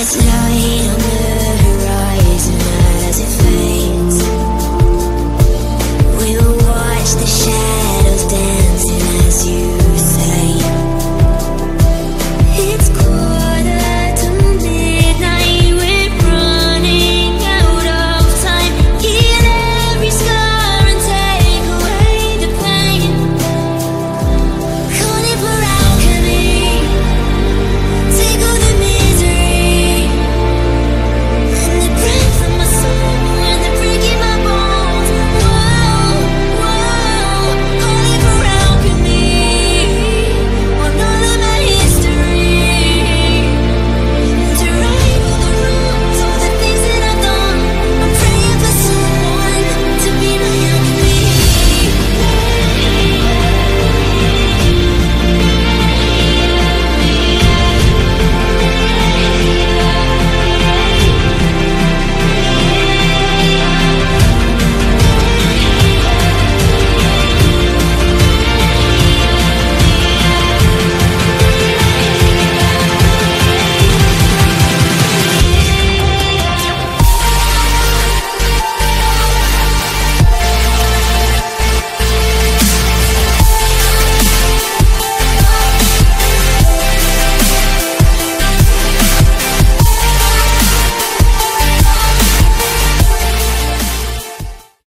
eyes love